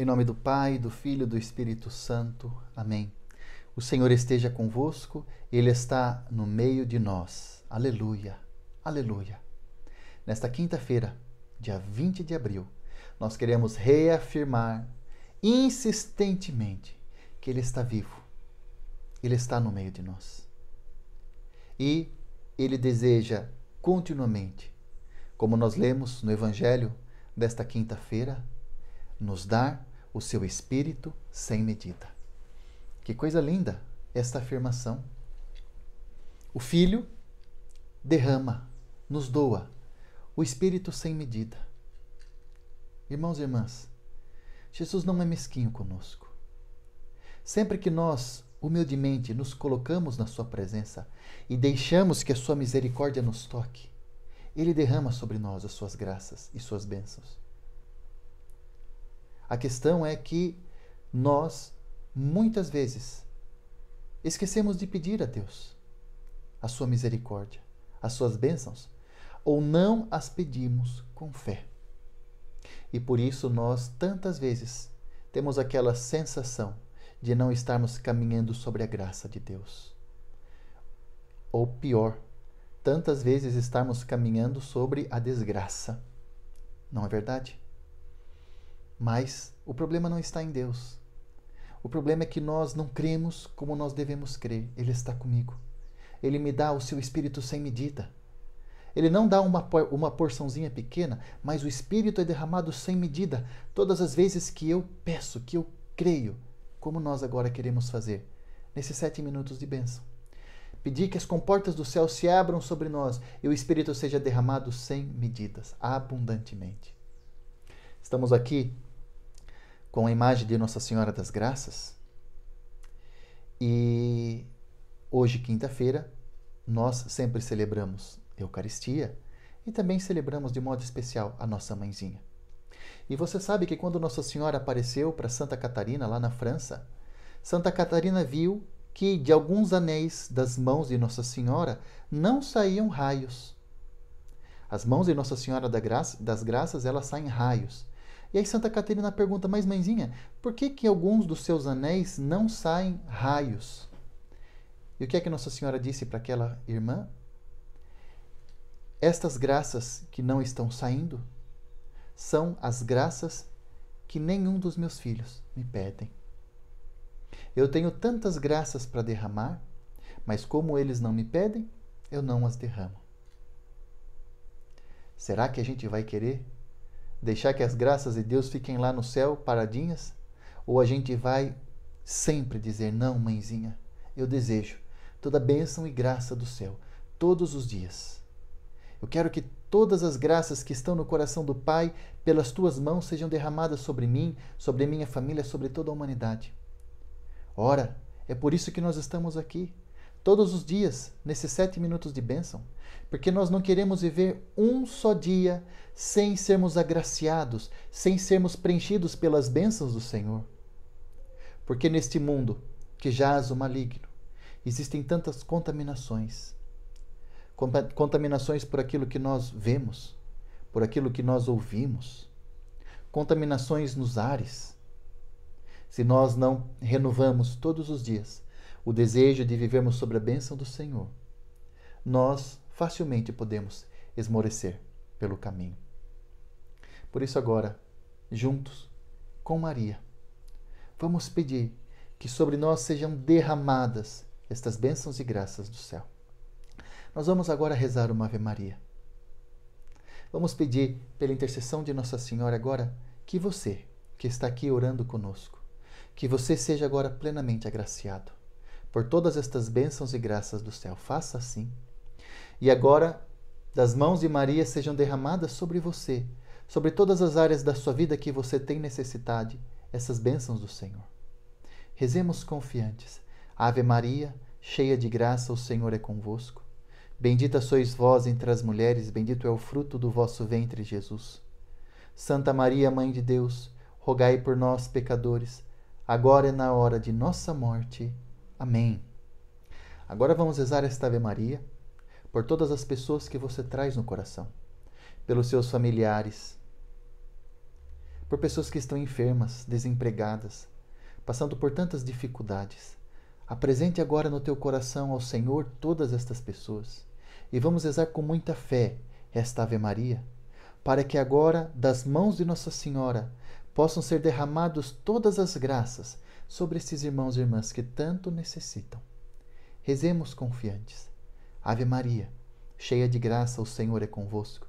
Em nome do Pai, do Filho e do Espírito Santo. Amém. O Senhor esteja convosco, Ele está no meio de nós. Aleluia, aleluia. Nesta quinta-feira, dia 20 de abril, nós queremos reafirmar insistentemente que Ele está vivo, Ele está no meio de nós. E Ele deseja continuamente, como nós lemos no Evangelho desta quinta-feira, nos dar o seu espírito sem medida. Que coisa linda esta afirmação. O Filho derrama, nos doa o espírito sem medida. Irmãos e irmãs, Jesus não é mesquinho conosco. Sempre que nós humildemente nos colocamos na Sua presença e deixamos que a Sua misericórdia nos toque, Ele derrama sobre nós as Suas graças e Suas bênçãos. A questão é que nós, muitas vezes, esquecemos de pedir a Deus a sua misericórdia, as suas bênçãos, ou não as pedimos com fé. E por isso nós, tantas vezes, temos aquela sensação de não estarmos caminhando sobre a graça de Deus. Ou pior, tantas vezes estarmos caminhando sobre a desgraça. Não é verdade? Mas o problema não está em Deus. O problema é que nós não cremos como nós devemos crer. Ele está comigo. Ele me dá o seu espírito sem medida. Ele não dá uma, uma porçãozinha pequena, mas o espírito é derramado sem medida todas as vezes que eu peço, que eu creio, como nós agora queremos fazer, nesses sete minutos de bênção. Pedir que as comportas do céu se abram sobre nós e o Espírito seja derramado sem medidas, abundantemente. Estamos aqui com a imagem de Nossa Senhora das Graças. E hoje, quinta-feira, nós sempre celebramos Eucaristia e também celebramos de modo especial a nossa mãezinha. E você sabe que quando Nossa Senhora apareceu para Santa Catarina, lá na França, Santa Catarina viu que de alguns anéis das mãos de Nossa Senhora não saíam raios. As mãos de Nossa Senhora das Graças, elas saem raios. E aí Santa Catarina pergunta, mas mãezinha, por que que alguns dos seus anéis não saem raios? E o que é que Nossa Senhora disse para aquela irmã? Estas graças que não estão saindo são as graças que nenhum dos meus filhos me pedem. Eu tenho tantas graças para derramar, mas como eles não me pedem, eu não as derramo. Será que a gente vai querer deixar que as graças de Deus fiquem lá no céu paradinhas? Ou a gente vai sempre dizer: Não, mãezinha, eu desejo toda a bênção e graça do céu, todos os dias. Eu quero que todas as graças que estão no coração do Pai, pelas tuas mãos, sejam derramadas sobre mim, sobre minha família, sobre toda a humanidade. Ora, é por isso que nós estamos aqui, todos os dias, nesses sete minutos de bênção, porque nós não queremos viver um só dia sem sermos agraciados, sem sermos preenchidos pelas bênçãos do Senhor. Porque neste mundo que jaz o maligno, existem tantas contaminações contaminações por aquilo que nós vemos, por aquilo que nós ouvimos, contaminações nos ares. Se nós não renovamos todos os dias o desejo de vivermos sobre a bênção do Senhor, nós facilmente podemos esmorecer pelo caminho. Por isso, agora, juntos com Maria, vamos pedir que sobre nós sejam derramadas estas bênçãos e graças do céu. Nós vamos agora rezar uma Ave Maria. Vamos pedir, pela intercessão de Nossa Senhora, agora que você, que está aqui orando conosco, que você seja agora plenamente agraciado por todas estas bênçãos e graças do céu. Faça assim. E agora, das mãos de Maria sejam derramadas sobre você, sobre todas as áreas da sua vida que você tem necessidade, essas bênçãos do Senhor. Rezemos confiantes. Ave Maria, cheia de graça, o Senhor é convosco. Bendita sois vós entre as mulheres, bendito é o fruto do vosso ventre, Jesus. Santa Maria, Mãe de Deus, rogai por nós, pecadores, agora e na hora de nossa morte. Amém. Agora vamos rezar esta Ave Maria por todas as pessoas que você traz no coração, pelos seus familiares, por pessoas que estão enfermas, desempregadas, passando por tantas dificuldades. Apresente agora no teu coração ao Senhor todas estas pessoas e vamos rezar com muita fé esta Ave Maria, para que agora, das mãos de Nossa Senhora, possam ser derramados todas as graças sobre esses irmãos e irmãs que tanto necessitam. Rezemos confiantes. Ave Maria, cheia de graça, o Senhor é convosco.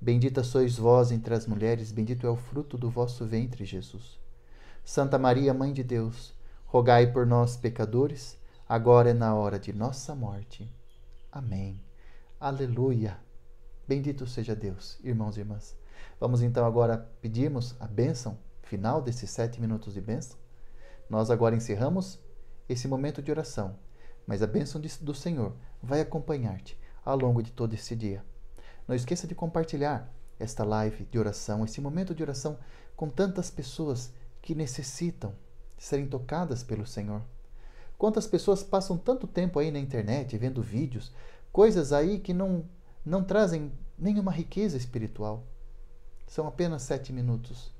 Bendita sois vós entre as mulheres, bendito é o fruto do vosso ventre, Jesus. Santa Maria, Mãe de Deus, rogai por nós, pecadores, agora e na hora de nossa morte. Amém. Aleluia. Bendito seja Deus, irmãos e irmãs. Vamos então agora pedirmos a bênção final desses sete minutos de bênção. Nós agora encerramos esse momento de oração, mas a bênção do Senhor vai acompanhar-te ao longo de todo esse dia. Não esqueça de compartilhar esta live de oração, esse momento de oração com tantas pessoas que necessitam serem tocadas pelo Senhor. Quantas pessoas passam tanto tempo aí na internet vendo vídeos, coisas aí que não, não trazem nenhuma riqueza espiritual. São apenas sete minutos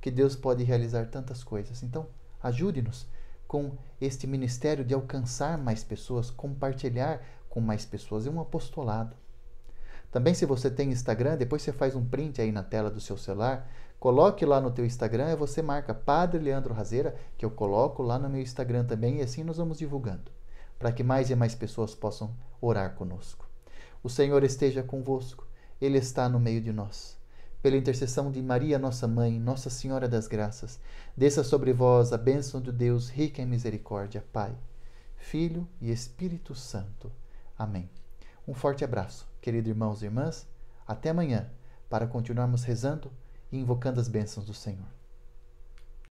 que Deus pode realizar tantas coisas. Então, ajude-nos com este ministério de alcançar mais pessoas, compartilhar com mais pessoas. É um apostolado. Também se você tem Instagram, depois você faz um print aí na tela do seu celular, coloque lá no teu Instagram e você marca Padre Leandro Razeira, que eu coloco lá no meu Instagram também e assim nós vamos divulgando, para que mais e mais pessoas possam orar conosco. O Senhor esteja convosco, Ele está no meio de nós. Pela intercessão de Maria, nossa mãe, Nossa Senhora das Graças, desça sobre vós a bênção de Deus rica em misericórdia, Pai, Filho e Espírito Santo. Amém. Um forte abraço, queridos irmãos e irmãs. Até amanhã, para continuarmos rezando e invocando as bênçãos do Senhor.